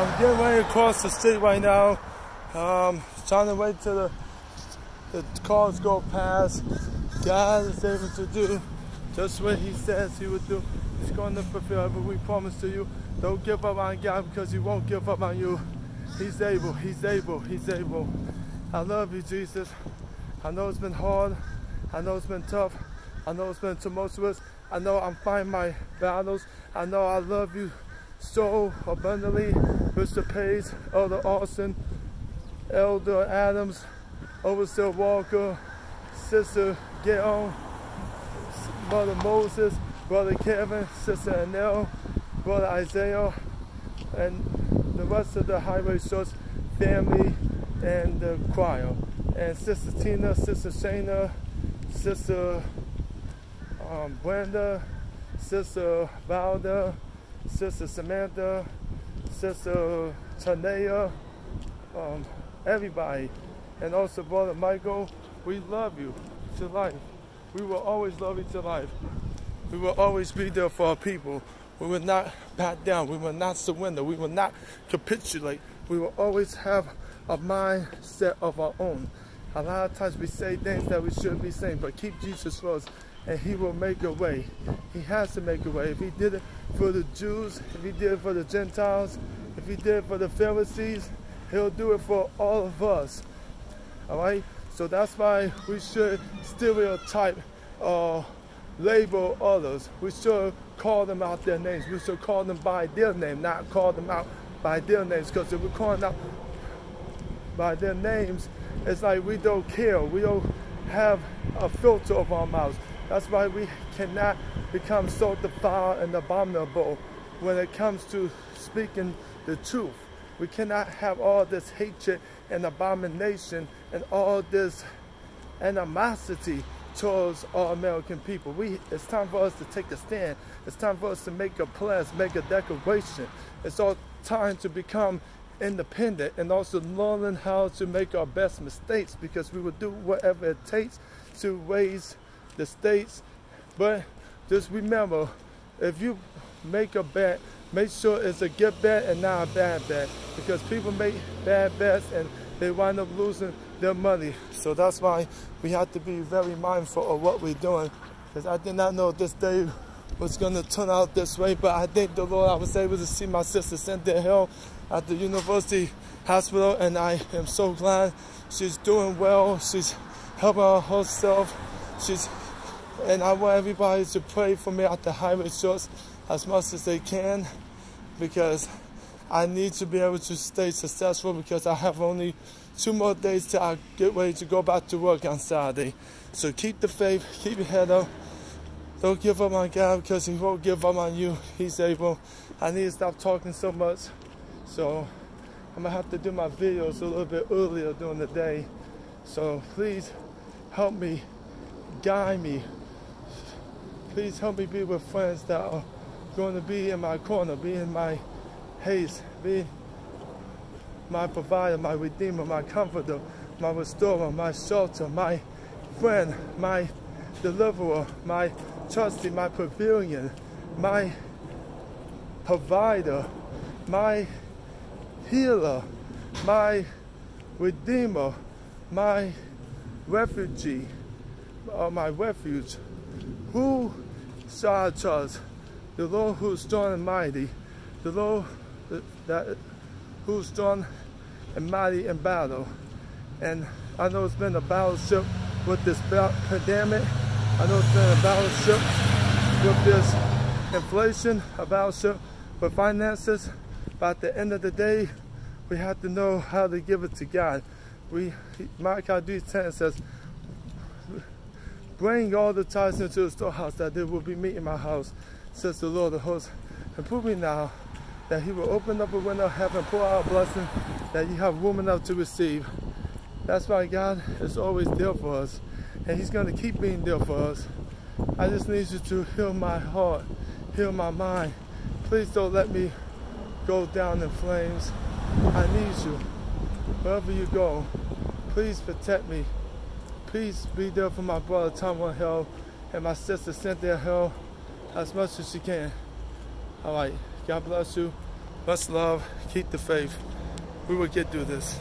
I'm getting ready across the street right now. Um, trying to wait till the, the cars go past. God is able to do just what He says He would do. He's going to fulfill every we promise to you. Don't give up on God because He won't give up on you. He's able, He's able, He's able. I love you, Jesus. I know it's been hard. I know it's been tough. I know it's been tumultuous. I know I'm fighting my battles. I know I love you so abundantly. Mr. Pace, Elder Austin, Elder Adams, Overseer Walker, Sister Gail, Mother Moses, Brother Kevin, Sister Annelle, Brother Isaiah, and the rest of the Highway Church family and the choir. And Sister Tina, Sister Shayna, Sister um, Brenda, Sister Valda, Sister Samantha, Sister Tanea, um, everybody. And also Brother Michael, we love you to life. We will always love you to life. We will always be there for our people. We will not back down. We will not surrender. We will not capitulate. We will always have a mindset of our own. A lot of times we say things that we shouldn't be saying, but keep Jesus first and he will make a way. He has to make a way. If he did it for the Jews, if he did it for the Gentiles, if he did it for the Pharisees, he'll do it for all of us. All right? So that's why we should stereotype or uh, label others. We should call them out their names. We should call them by their name, not call them out by their names. Because if we're calling out by their names, it's like we don't care. We don't have a filter of our mouths. That's why we cannot become so defiled and abominable when it comes to speaking the truth. We cannot have all this hatred and abomination and all this animosity towards all American people. We, it's time for us to take a stand. It's time for us to make a pledge, make a declaration. It's all time to become independent and also learning how to make our best mistakes because we will do whatever it takes to raise the states. But just remember, if you make a bet, make sure it's a good bet and not a bad bet. Because people make bad bets and they wind up losing their money. So that's why we have to be very mindful of what we're doing. Because I did not know this day was going to turn out this way, but I thank the Lord I was able to see my sister Cynthia Hill at the University Hospital, and I am so glad she's doing well. She's helping herself. She's and I want everybody to pray for me at the highway church as much as they can because I need to be able to stay successful because I have only two more days till I get ready to go back to work on Saturday. So keep the faith, keep your head up. Don't give up on God because He won't give up on you. He's able. I need to stop talking so much. So I'm gonna have to do my videos a little bit earlier during the day. So please help me, guide me, Please help me be with friends that are going to be in my corner, be in my haste, be my provider, my redeemer, my comforter, my restorer, my shelter, my friend, my deliverer, my trusty, my pavilion, my provider, my healer, my redeemer, my refugee, or uh, my refuge. Who shall trust? The Lord who is strong and mighty, the Lord uh, that who's strong and mighty in battle. And I know it's been a battleship with this pandemic. I know it's been a battleship with this inflation, a battleship with finances. But at the end of the day, we have to know how to give it to God. We, Malachi 10 says, Bring all the tithes into the storehouse that there will be meat in my house, says the Lord of hosts. And prove me now that he will open up a window of heaven, pour out a blessing that you have room enough to receive. That's why God is always there for us. And he's going to keep being there for us. I just need you to heal my heart, heal my mind. Please don't let me go down in flames. I need you. Wherever you go, please protect me. Please be there for my brother Tom Hill and my sister Cynthia Hill as much as you can. All right. God bless you. Much love. Keep the faith. We will get through this.